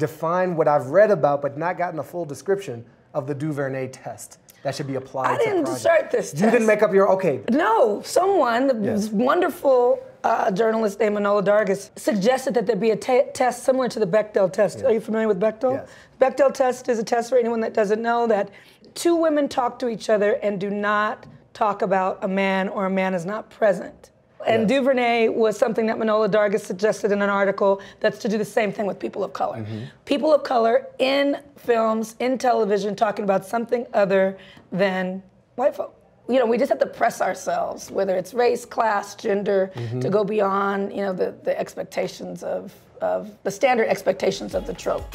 define what I've read about but not gotten a full description of the DuVernay test that should be applied I didn't projects. start this You didn't make up your okay. No, someone, the Yes. wonderful uh, journalist named Manohla Dargis, suggested that there be a test similar to the Bechdel test. Are you familiar with Bechdel? Yes. Bechdel test is a test for anyone that doesn't know that two women talk to each other and do not talk about a man or a man is not present. And Yes. DuVernay was something that Manohla Dargis suggested in an article that's to do the same thing with people of color. Mm-hmm. People of color in films, in television, talking about something other than white folk. You know, we just have to press ourselves, whether it's race, class, gender, Mm-hmm. to go beyond, you know, the, the expectations of, of the standard expectations of the trope.